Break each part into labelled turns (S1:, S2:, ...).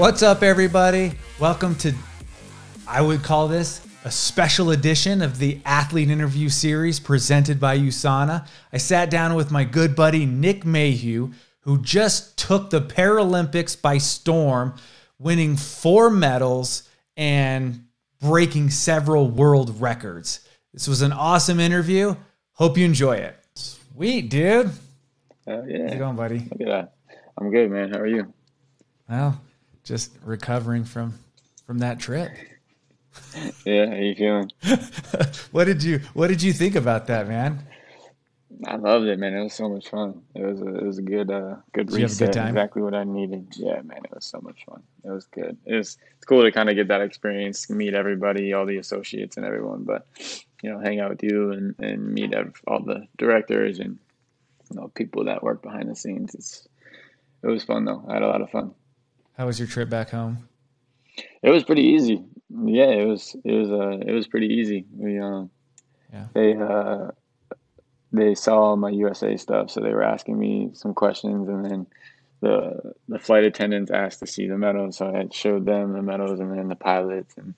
S1: What's up, everybody? Welcome to, I would call this a special edition of the Athlete Interview Series presented by USANA. I sat down with my good buddy Nick Mayhugh, who just took the Paralympics by storm, winning four medals and breaking several world records. This was an awesome interview. Hope you enjoy it. Sweet, dude.
S2: Uh, yeah.
S1: How's it going, buddy?
S2: Look at that. I'm good, man. How are you?
S1: Well, just recovering from from that trip.
S2: Yeah, how you feeling?
S1: what did you What did you think about that, man?
S2: I loved it, man. It was so much fun. It was a, it was a good uh good
S1: Did you have a good
S2: reset.
S1: time?
S2: Exactly what I needed. Yeah, man. It was so much fun. It was good. It was it's cool to kind of get that experience, meet everybody, all the associates and everyone. But you know, hang out with you and and meet all the directors and you know people that work behind the scenes. It's it was fun though. I had a lot of fun.
S1: How was your trip back home?
S2: It was pretty easy. Yeah, it was it was uh it was pretty easy. We um
S1: Yeah.
S2: they uh they saw my USA stuff, so they were asking me some questions and then the the flight attendants asked to see the medals, so I had showed them the medals and then the pilots and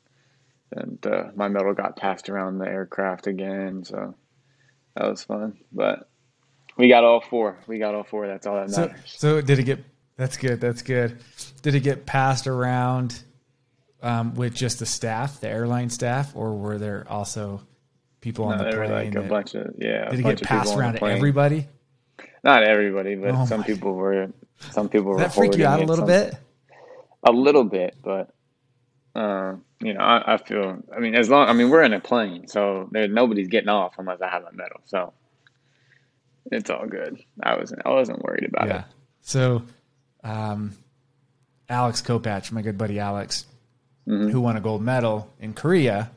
S2: and uh, my medal got passed around the aircraft again, so that was fun. But we got all four. We got all four. That's all that
S1: So,
S2: matters.
S1: so did it get? That's good. That's good. Did it get passed around um, with just the staff, the airline staff, or were there also people on
S2: No,
S1: the plane?
S2: like a bunch of yeah.
S1: did it get passed around to everybody?
S2: Not everybody, but
S1: Oh
S2: some
S1: my-
S2: people were. Some people
S1: Did
S2: were.
S1: that freak you out a little
S2: some-
S1: bit?
S2: A little bit, but uh, you know, I, I feel. I mean, as long. I mean, we're in a plane, so there nobody's getting off unless I have a medal. So it's all good. I wasn't. I wasn't worried about
S1: Yeah. So, um, Alex Kopacz, my good buddy Alex,
S2: Mhm.
S1: who won a gold medal in Korea.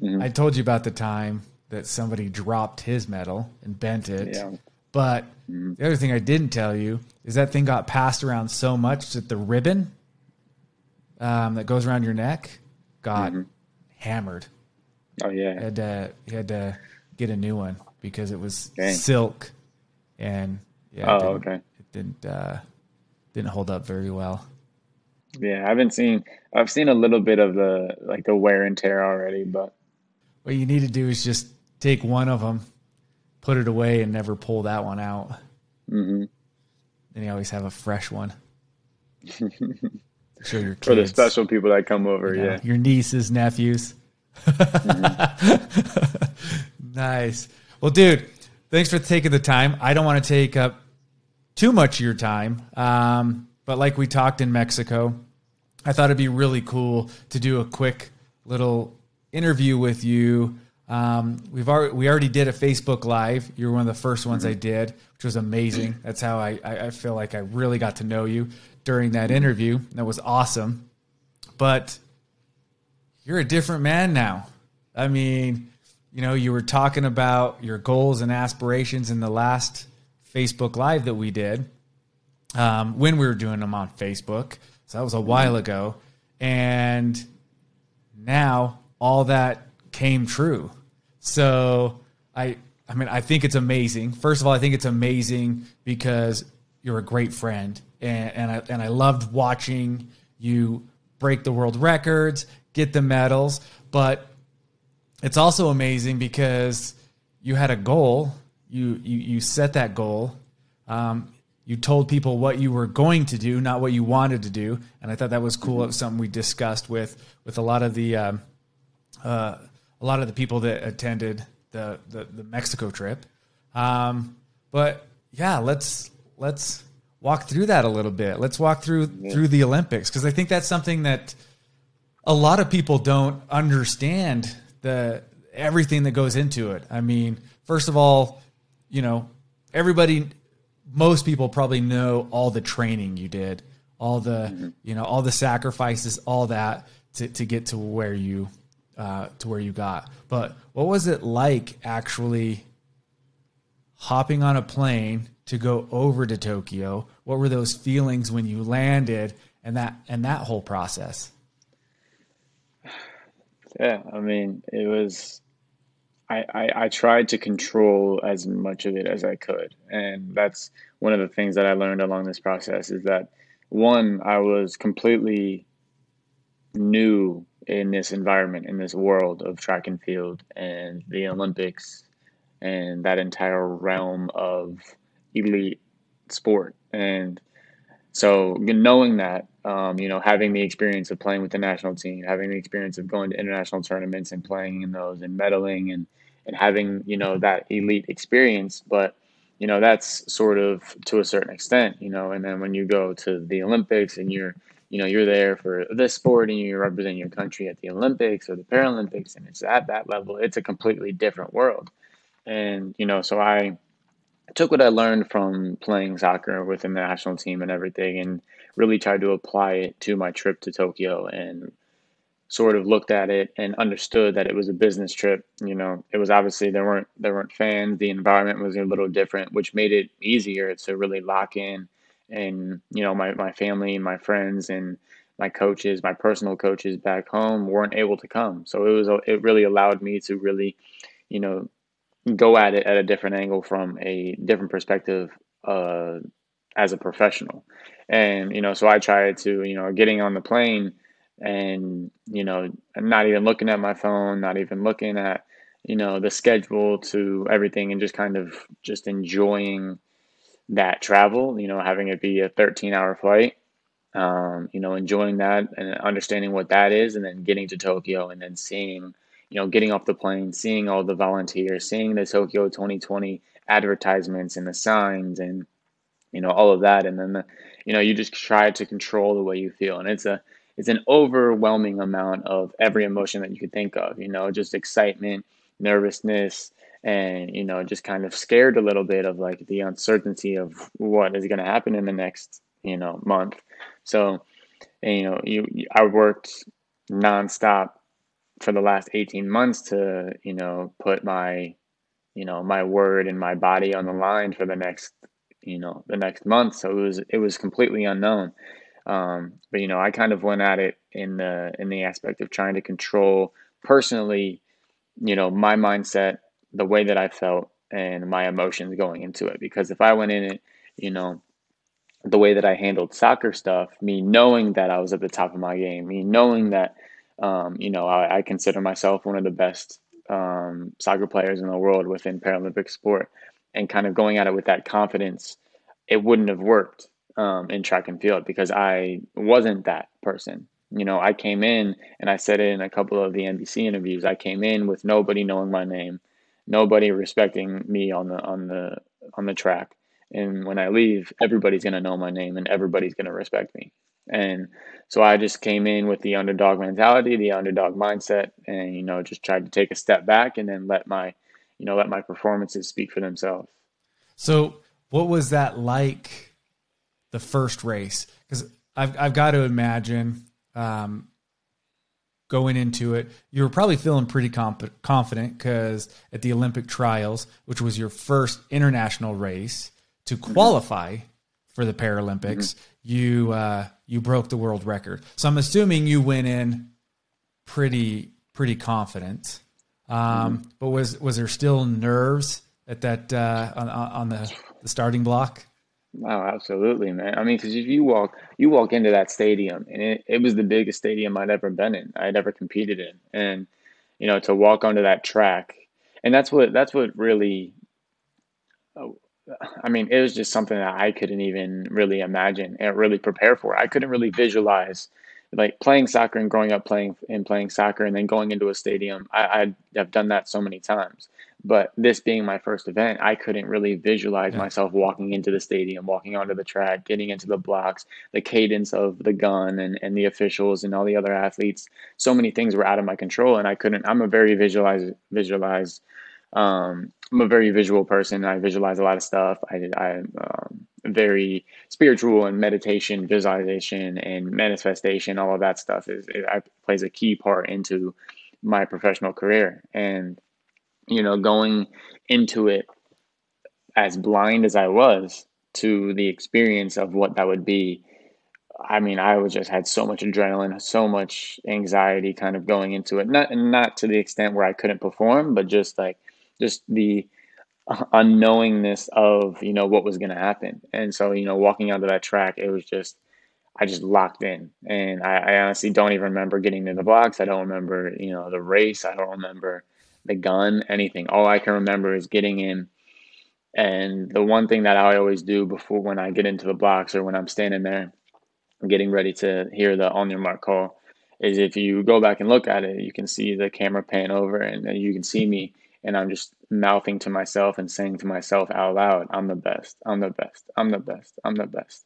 S2: Mhm.
S1: I told you about the time that somebody dropped his medal and bent it.
S2: it. Yeah.
S1: But
S2: Mhm.
S1: the other thing I didn't tell you is that thing got passed around so much that the ribbon um, that goes around your neck got
S2: Mhm.
S1: hammered.
S2: Oh yeah.
S1: Had to, you had to get a new one because it was
S2: Dang.
S1: silk, and yeah, it
S2: Oh
S1: didn't,
S2: okay.
S1: it didn't uh, didn't hold up very well.
S2: Yeah, I haven't seen. I've seen a little bit of the like the wear and tear already, but
S1: What you need to do is just take one of them, put it away, and never pull that one out.
S2: hmm
S1: Then you always have a fresh one. Your kids.
S2: for the special people that come over,
S1: you know,
S2: yeah.
S1: your nieces, nephews. nice. Well, dude, thanks for taking the time. I don't want to take up too much of your time, um, but like we talked in Mexico, I thought it'd be really cool to do a quick little interview with you. Um, we've already we already did a Facebook Live. You were one of the first ones I did, which was amazing. That's how I, I, I feel like I really got to know you during that interview. That was awesome. But you're a different man now. I mean, you know, you were talking about your goals and aspirations in the last Facebook Live that we did um, when we were doing them on Facebook. So that was a while ago. And now all that came true. So I I mean I think it's amazing. First of all, I think it's amazing because you're a great friend and, and I and I loved watching you break the world records, get the medals, but it's also amazing because you had a goal. You you you set that goal. Um, you told people what you were going to do, not what you wanted to do, and I thought that was cool. It was something we discussed with with a lot of the um, uh, a lot of the people that attended the the, the Mexico trip. Um, but yeah, let's let's walk through that a little bit. Let's walk through through the Olympics because I think that's something that a lot of people don't understand the everything that goes into it. I mean, first of all, you know, everybody most people probably know all the training you did, all the, you know, all the sacrifices, all that to, to get to where you uh, to where you got. But what was it like actually hopping on a plane to go over to Tokyo? What were those feelings when you landed and that and that whole process?
S2: Yeah, I mean, it was. I, I, tried to control as much of it as I could, and that's one of the things that I learned along this process is that one, I was completely new in this environment, in this world of track and field and the Olympics and that entire realm of elite sport. And so knowing that, um, you know, having the experience of playing with the national team, having the experience of going to international tournaments and playing in those and medaling and, and having, you know, that elite experience, but you know, that's sort of to a certain extent, you know, and then when you go to the Olympics and you're, you know, you're there for this sport and you represent your country at the Olympics or the Paralympics and it's at that level, it's a completely different world. And, you know, so I took what I learned from playing soccer within the national team and everything and really tried to apply it to my trip to Tokyo and sort of looked at it and understood that it was a business trip. You know, it was obviously there weren't there weren't fans, the environment was a little different, which made it easier to really lock in and, you know, my, my family and my friends and my coaches, my personal coaches back home weren't able to come. So it was it really allowed me to really, you know, go at it at a different angle from a different perspective uh, as a professional. And, you know, so I tried to, you know, getting on the plane and, you know, not even looking at my phone, not even looking at, you know, the schedule to everything and just kind of just enjoying that travel, you know, having it be a 13 hour flight. Um, you know, enjoying that and understanding what that is, and then getting to Tokyo and then seeing you know, getting off the plane, seeing all the volunteers, seeing the Tokyo 2020 advertisements and the signs and, you know, all of that. And then, the, you know, you just try to control the way you feel. And it's a, it's an overwhelming amount of every emotion that you could think of, you know, just excitement, nervousness, and, you know, just kind of scared a little bit of like the uncertainty of what is going to happen in the next, you know, month. So, and, you know, you, I worked nonstop for the last 18 months to you know put my you know my word and my body on the line for the next you know the next month so it was it was completely unknown um, but you know i kind of went at it in the in the aspect of trying to control personally you know my mindset the way that i felt and my emotions going into it. Because if i went in it you know the way that i handled soccer stuff me knowing that i was at the top of my game me knowing that um, you know, I, I, consider myself one of the best um, soccer players in the world within Paralympic sport, and kind of going at it with that confidence, it wouldn't have worked um, in track and field because I wasn't that person. You know, I came in and I said it in a couple of the NBC interviews. I came in with nobody knowing my name, nobody respecting me on the on the on the track. And when I leave, everybody's gonna know my name and everybody's gonna respect me. And so I just came in with the underdog mentality, the underdog mindset, and you know, just tried to take a step back and then let my, you know, let my performances speak for themselves.
S1: So, what was that like the first race? Because I've I've got to imagine um, going into it, you were probably feeling pretty comp- confident because at the Olympic trials, which was your first international race to mm-hmm. qualify mm-hmm. for the Paralympics, mm-hmm. you uh, you broke the world record. So I'm assuming you went in pretty pretty confident. Um, mm-hmm. But was was there still nerves at that uh, on, on the, the starting block?
S2: Oh, absolutely, man. I mean, because if you walk, you walk into that stadium, and it, it was the biggest stadium I'd ever been in. I'd ever competed in, and you know, to walk onto that track, and that's what that's what really I mean, it was just something that I couldn't even really imagine and really prepare for. I couldn't really visualize like playing soccer and growing up playing and playing soccer and then going into a stadium. I, I have done that so many times, but this being my first event, I couldn't really visualize yeah. myself walking into the stadium, walking onto the track, getting into the blocks, the cadence of the gun and, and the officials and all the other athletes. So many things were out of my control, and I couldn't. I'm a very visualize visualize um, I'm a very visual person. I visualize a lot of stuff. I, I'm um, very spiritual and meditation, visualization, and manifestation. All of that stuff is it, plays a key part into my professional career. And you know, going into it as blind as I was to the experience of what that would be. I mean, I was just had so much adrenaline, so much anxiety, kind of going into it. Not not to the extent where I couldn't perform, but just like just the unknowingness of you know what was going to happen and so you know walking onto that track it was just I just locked in. And I, I honestly don't even remember getting to the blocks. I don't remember, you know, the race. I don't remember the gun, anything. All I can remember is getting in. And the one thing that I always do before when I get into the blocks or when I'm standing there getting ready to hear the on your mark call is if you go back and look at it, you can see the camera pan over and you can see me and I'm just mouthing to myself and saying to myself out loud, I'm the best, I'm the best, I'm the best, I'm the best.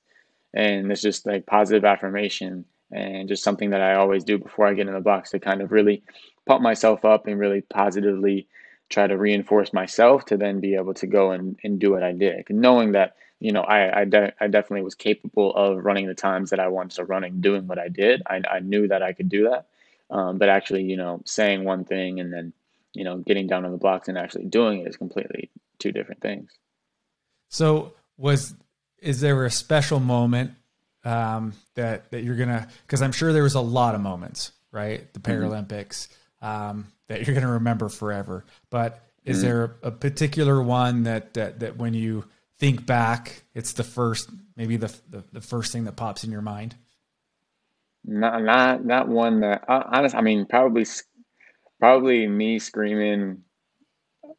S2: And it's just like positive affirmation and just something that I always do before I get in the box to kind of really pump myself up and really positively try to reinforce myself to then be able to go and, and do what I did. Knowing that, you know, I, I, de- I definitely was capable of running the times that I wanted to run and doing what I did. I, I knew that I could do that. Um, but actually, you know, saying one thing and then, you know, getting down on the blocks and actually doing it is completely two different things.
S1: So was, is there a special moment um, that, that you're going to, cause I'm sure there was a lot of moments, right? The mm-hmm. Paralympics, mm-hmm. Um, that you're going to remember forever. But is mm-hmm. there a particular one that, that that when you think back, it's the first maybe the the, the first thing that pops in your mind?
S2: Not not not one that uh, honest. I mean, probably probably me screaming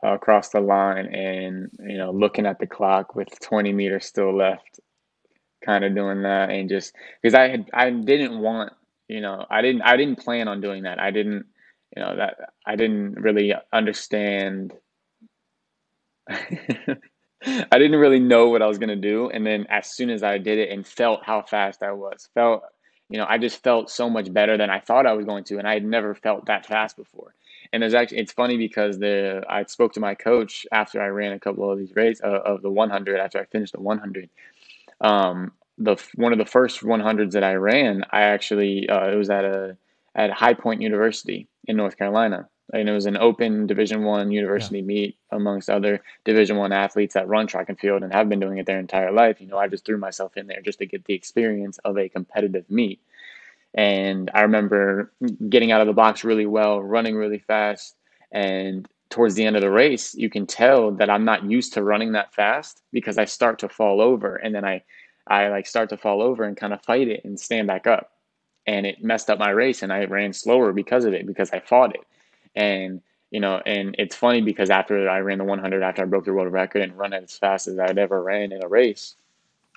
S2: across the line and you know looking at the clock with 20 meters still left kind of doing that and just because i had i didn't want you know i didn't i didn't plan on doing that i didn't you know that I didn't really understand. I didn't really know what I was gonna do, and then as soon as I did it and felt how fast I was, felt you know I just felt so much better than I thought I was going to, and I had never felt that fast before. And there's actually it's funny because the I spoke to my coach after I ran a couple of these races uh, of the 100 after I finished the 100. Um, the one of the first 100s that I ran, I actually uh, it was at a at High Point University in North Carolina. And it was an open Division One university yeah. meet amongst other Division One athletes that run track and field and have been doing it their entire life. You know, I just threw myself in there just to get the experience of a competitive meet. And I remember getting out of the box really well, running really fast, and towards the end of the race, you can tell that I'm not used to running that fast because I start to fall over and then I I like start to fall over and kind of fight it and stand back up and it messed up my race and I ran slower because of it because I fought it. And you know, and it's funny because after I ran the 100 after I broke the world record and run as fast as I'd ever ran in a race,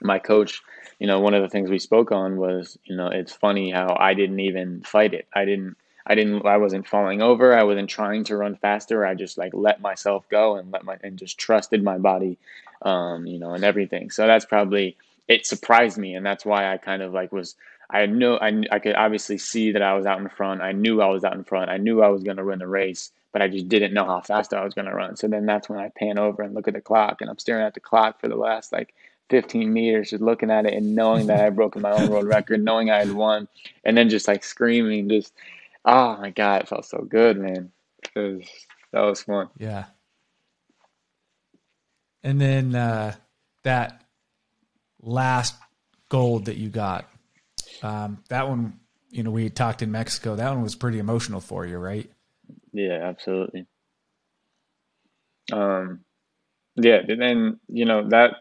S2: my coach, you know, one of the things we spoke on was, you know, it's funny how I didn't even fight it. I didn't I didn't I wasn't falling over. I wasn't trying to run faster. I just like let myself go and let my and just trusted my body um, you know, and everything. So that's probably it surprised me and that's why I kind of like was I know I, I could obviously see that I was out in front. I knew I was out in front. I knew I was going to run the race, but I just didn't know how fast I was going to run. So then that's when I pan over and look at the clock, and I'm staring at the clock for the last like 15 meters, just looking at it and knowing that I had broken my own world record, knowing I had won, and then just like screaming, just oh my god, it felt so good, man. It was, that was fun.
S1: Yeah. And then uh, that last gold that you got um, that one, you know, we talked in Mexico. That one was pretty emotional for you, right?
S2: Yeah, absolutely. Um, yeah, and then you know that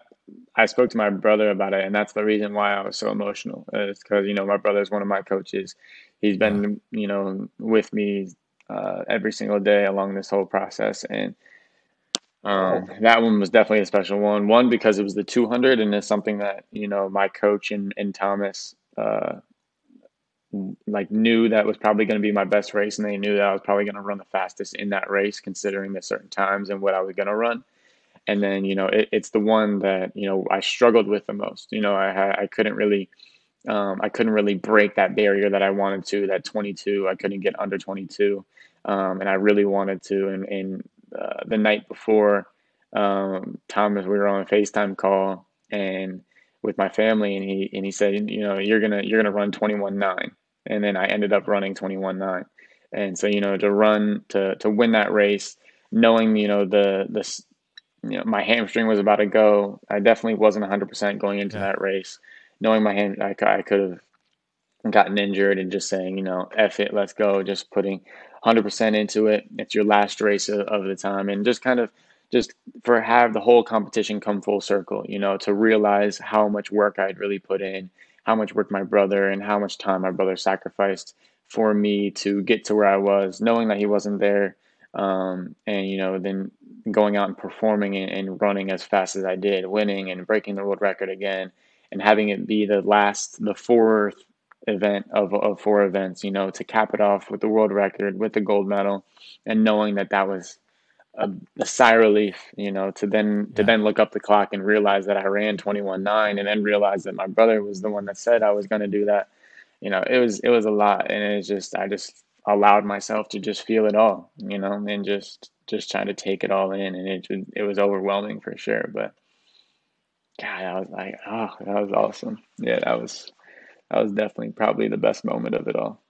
S2: I spoke to my brother about it, and that's the reason why I was so emotional. It's because you know my brother is one of my coaches. He's been you know with me uh, every single day along this whole process, and um, that one was definitely a special one. One because it was the 200, and it's something that you know my coach and, and Thomas uh, like knew that was probably going to be my best race, and they knew that I was probably going to run the fastest in that race, considering the certain times and what I was going to run. And then you know it, it's the one that you know I struggled with the most. You know I I couldn't really um, I couldn't really break that barrier that I wanted to. That 22, I couldn't get under 22, um, and I really wanted to. And, and uh, the night before, um, Thomas, we were on a FaceTime call, and with my family and he and he said you know you're gonna you're gonna run 21 9 and then i ended up running 21 9 and so you know to run to to win that race knowing you know the the you know my hamstring was about to go i definitely wasn't 100% going into yeah. that race. Knowing my hand i, I could have gotten injured and just saying you know F it let's go just putting 100% into it. It's your last race of, of the time and just kind of just for have the whole competition come full circle, you know, to realize how much work I'd really put in how much work my brother and how much time my brother sacrificed for me to get to where I was, knowing that he wasn't there, um, and you know, then going out and performing and, and running as fast as I did, winning and breaking the world record again, and having it be the last, the fourth event of, of four events, you know, to cap it off with the world record, with the gold medal, and knowing that that was a, a sigh of relief, you know, to then yeah. to then look up the clock and realize that I ran 21-9 and then realize that my brother was the one that said I was going to do that. You know, it was it was a lot and it's just I just allowed myself to just feel it all, you know, and just just trying to take it all in and it it was overwhelming for sure, but God, I was like, oh, that was awesome. Yeah, that was that was definitely probably the best moment of it all.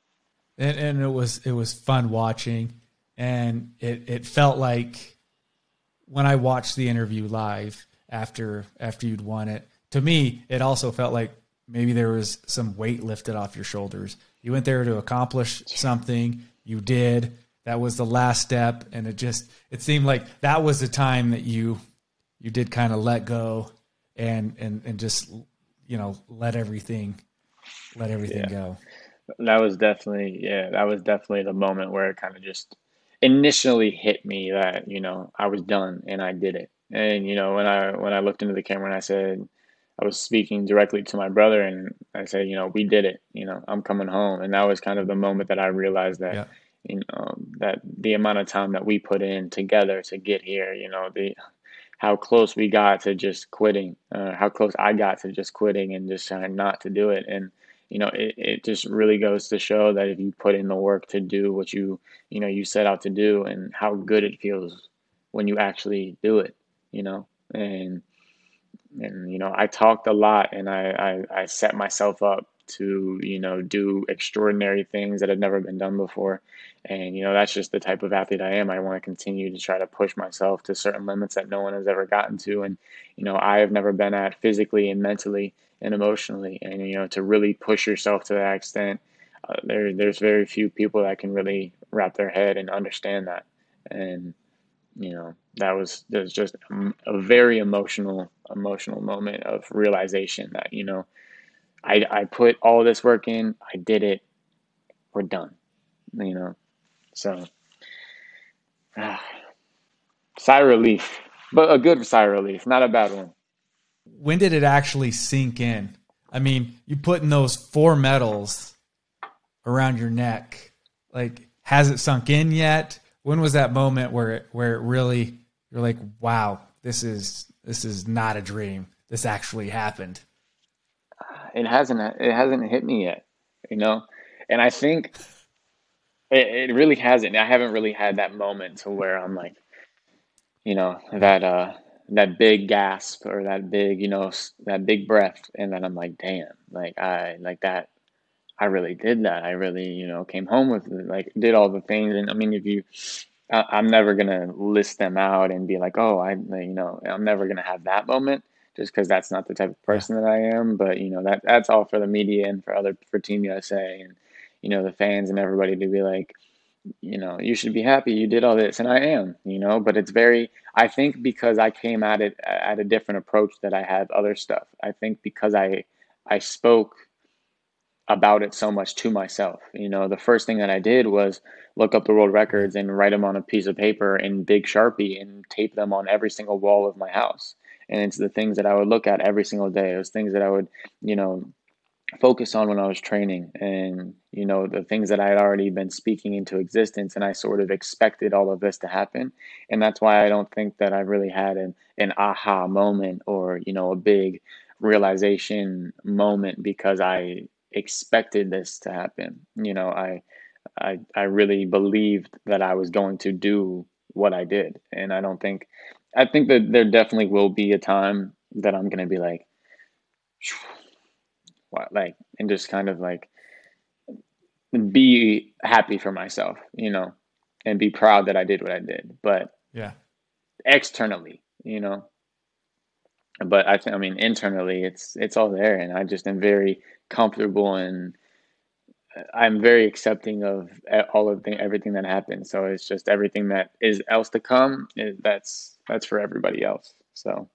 S1: And and it was it was fun watching and it it felt like when I watched the interview live after after you'd won it, to me it also felt like maybe there was some weight lifted off your shoulders. You went there to accomplish something, you did. That was the last step and it just it seemed like that was the time that you you did kind of let go and and and just you know let everything let everything yeah. go.
S2: That was definitely yeah, that was definitely the moment where it kind of just initially hit me that you know I was done and I did it. And you know when I when I looked into the camera and I said I was speaking directly to my brother and I said you know we did it. You know I'm coming home, and that was kind of the moment that I realized that. Yeah. You know that the amount of time that we put in together to get here, you know the how close we got to just quitting, uh, how close I got to just quitting and just trying not to do it. And you know, it, it just really goes to show that if you put in the work to do what you, you know, you set out to do and how good it feels when you actually do it, you know, and, and, you know, I talked a lot and I, I, I set myself up to, you know, do extraordinary things that had never been done before. And, you know, that's just the type of athlete I am. I want to continue to try to push myself to certain limits that no one has ever gotten to. And, you know, I have never been at physically and mentally and emotionally. And you know, to really push yourself to that extent, uh, there there's very few people that can really wrap their head and understand that. And you know, that was that was just a very emotional emotional moment of realization that you know, I I put all this work in, I did it, we're done. You know, so. Ah, sigh relief, but a good sigh relief, not a bad one
S1: when did it actually sink in? I mean, you putting those four medals around your neck. Like, has it sunk in yet? When was that moment where it where it really you're like, wow, this is this is not a dream. This actually happened.
S2: It hasn't it hasn't hit me yet, you know? And I think it, it really hasn't. I haven't really had that moment to where I'm like, you know, that uh that big gasp or that big, you know, that big breath. And then I'm like, damn, like I, like that, I really did that. I really, you know, came home with it, like did all the things. And I mean, if you, I, am never going to list them out and be like, oh, I, you know, I'm never going to have that moment just because that's not the type of person that I am. But, you know, that that's all for the media and for other, for Team USA and, you know, the fans and everybody to be like, you know, you should be happy you did all this. And I am, you know, but it's very, I think because I came at it at a different approach that I had other stuff. I think because I, I spoke about it so much to myself. You know, the first thing that I did was look up the world records and write them on a piece of paper in big Sharpie and tape them on every single wall of my house. And it's the things that I would look at every single day. It was things that I would, you know, focus on when I was training and you know the things that I had already been speaking into existence and I sort of expected all of this to happen. And that's why I don't think that I really had an an aha moment or you know a big realization moment because I expected this to happen. You know I I I really believed that I was going to do what I did. And I don't think I think that there definitely will be a time that I'm going to be like like and just kind of like be happy for myself, you know, and be proud that I did what I did. But
S1: yeah,
S2: externally, you know. But I I mean internally, it's it's all there, and I just am very comfortable and uh, I'm very accepting of all of the, everything that happened. So it's just everything that is else to come. Eh, that's that's for everybody else. So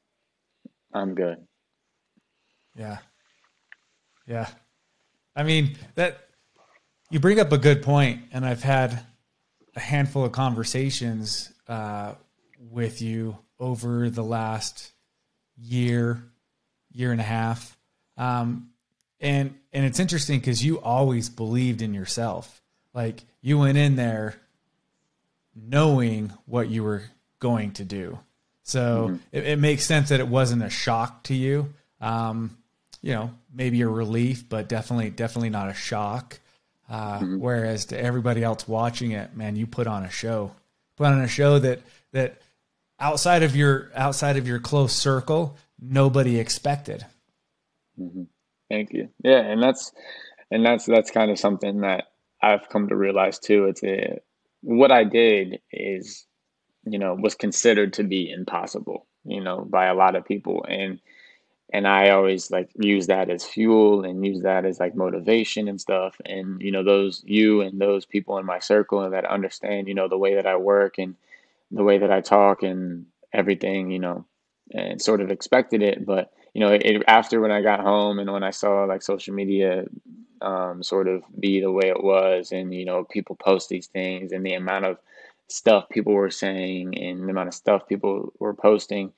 S2: I'm good.
S1: Yeah, Yeah. I mean, that you bring up a good point, and I've had a handful of conversations uh, with you over the last year, year and a half. Um, and and it's interesting because you always believed in yourself. Like you went in there knowing what you were going to do. So mm-hmm. it, it, makes sense that it wasn't a shock to you. Um, you know, maybe a relief, but definitely, definitely not a shock. Uh, mm-hmm. Whereas to everybody else watching it, man, you put on a show, put on a show that that outside of your outside of your close circle, nobody expected.
S2: Mm-hmm. Thank you. Yeah, and that's and that's that's kind of something that I've come to realize too. It's a what I did is, you know, was considered to be impossible, you know, by a lot of people. And and I always like use that as fuel and use that as like motivation and stuff. And you know, those you and those people in my circle and that understand, you know, the way that I work and the way that I talk and everything, you know, and sort of expected it. But you know, it, after when I got home and when I saw like social media um, sort of be the way it was, and you know, people post these things, and the amount of stuff people were saying, and the amount of stuff people were posting,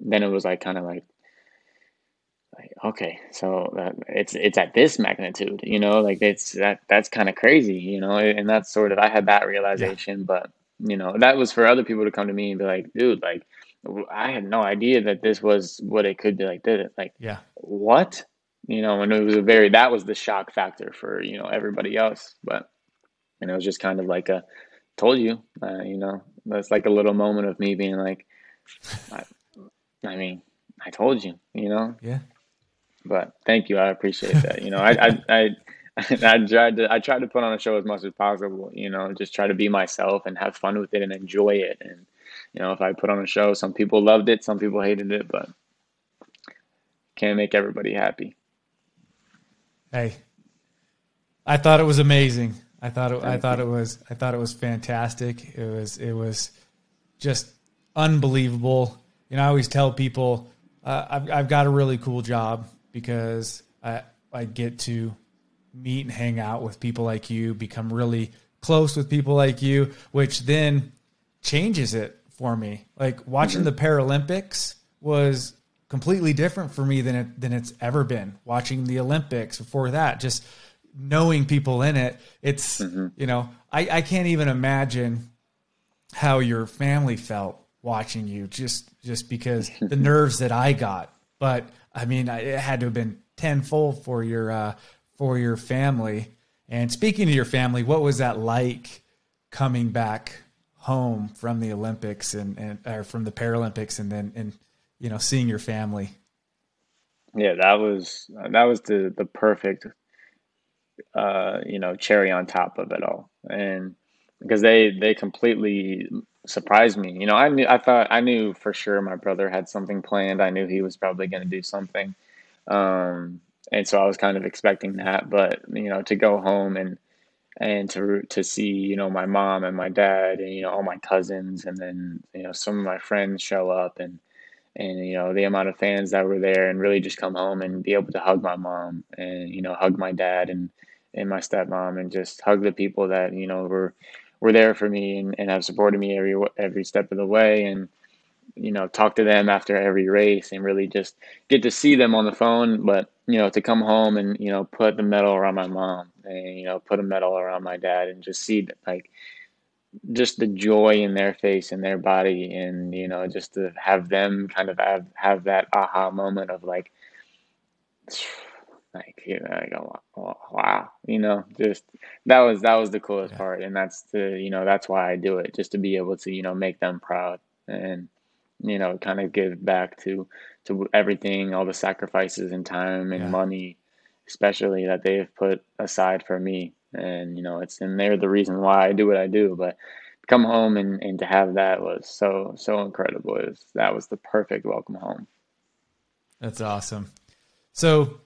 S2: then it was like kind of like, like okay, so that it's it's at this magnitude, you know, like it's that that's kind of crazy, you know, and that's sort of I had that realization, yeah. but you know, that was for other people to come to me and be like, dude, like I had no idea that this was what it could be like. Did it like?
S1: Yeah.
S2: What? You know, and it was a very that was the shock factor for you know everybody else, but and it was just kind of like a told you, uh, you know, that's like a little moment of me being like, I, I mean, I told you, you know.
S1: Yeah.
S2: But thank you, I appreciate that. You know, I I. I I tried to I tried to put on a show as much as possible, you know, just try to be myself and have fun with it and enjoy it and you know, if I put on a show, some people loved it, some people hated it, but can't make everybody happy.
S1: Hey, I thought it was amazing. I thought it, I thought it was I thought it was fantastic. It was it was just unbelievable. You know, I always tell people uh, I've I've got a really cool job because I I get to meet and hang out with people like you, become really close with people like you, which then changes it for me. Like watching mm-hmm. the Paralympics was completely different for me than it than it's ever been. Watching the Olympics before that, just knowing people in it, it's mm-hmm. you know, I, I can't even imagine how your family felt watching you just just because the nerves that I got. But I mean, it had to have been tenfold for your uh, for your family. And speaking to your family, what was that like coming back home from the Olympics and, and or from the Paralympics and then and you know seeing your family.
S2: Yeah, that was that was the the perfect uh, you know cherry on top of it all, and because they they completely surprised me. You know, I knew I thought I knew for sure my brother had something planned. I knew he was probably going to do something, um, and so I was kind of expecting that. But you know, to go home and and to to see you know my mom and my dad and you know all my cousins and then you know some of my friends show up and and you know the amount of fans that were there and really just come home and be able to hug my mom and you know hug my dad and and my stepmom and just hug the people that you know were were there for me and, and have supported me every every step of the way and you know talk to them after every race and really just get to see them on the phone but you know to come home and you know put the medal around my mom and you know put a medal around my dad and just see like just the joy in their face and their body and you know just to have them kind of have have that aha moment of like like you know I go wow you know just that was that was the coolest yeah. part and that's the you know that's why I do it just to be able to you know make them proud and you know kind of give back to to everything all the sacrifices and time and yeah. money especially that they've put aside for me. And, you know, it's, and they're the reason why I do what I do. But come home and, and to have that was so, so incredible. It was, that was the perfect welcome home.
S1: That's awesome. So,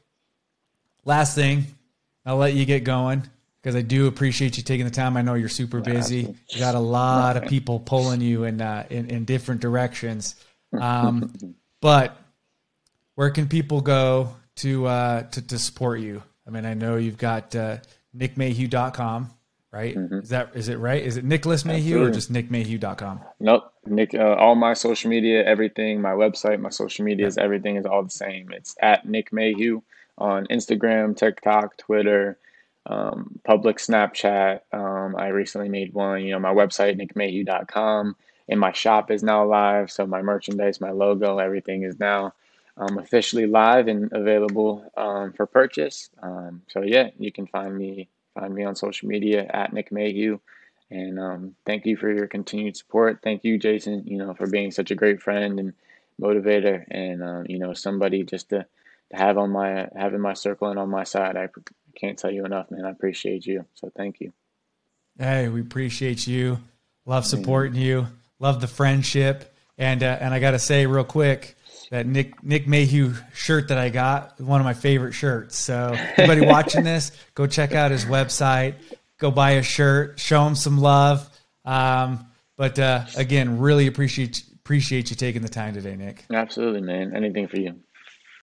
S1: last thing, I'll let you get going because I do appreciate you taking the time. I know you're super busy. You got a lot of people pulling you in uh, in, in different directions. Um, but where can people go to uh, to to support you? I mean, I know you've got uh, nickmayhugh.com, right? Mm-hmm. Is that is it right? Is it Nicholas Mayhugh Absolutely. or just nickmayhugh.com?
S2: Nope. Nick uh, all my social media, everything, my website, my social medias, everything is all the same. It's at Nick Mayhugh on Instagram, TikTok, Twitter, um, public Snapchat. Um, I recently made one, you know, my website, nickmayhugh.com, and my shop is now live. So my merchandise, my logo, everything is now um, officially live and available um, for purchase. Um, so yeah, you can find me find me on social media at Nick Mayhugh. And um, thank you for your continued support. Thank you, Jason, you know, for being such a great friend and motivator and, uh, you know, somebody just to have on my, have in my circle and on my side. I can't tell you enough, man. I appreciate you. So thank you.
S1: Hey, we appreciate you. Love supporting you. Love the friendship. And, uh, and I got to say real quick, that Nick Nick Mayhugh shirt that I got, one of my favorite shirts. So anybody watching this, go check out his website go buy a shirt, show him some love. Um, but uh, again, really appreciate appreciate you taking the time today, Nick.
S2: Absolutely, man. Anything for you.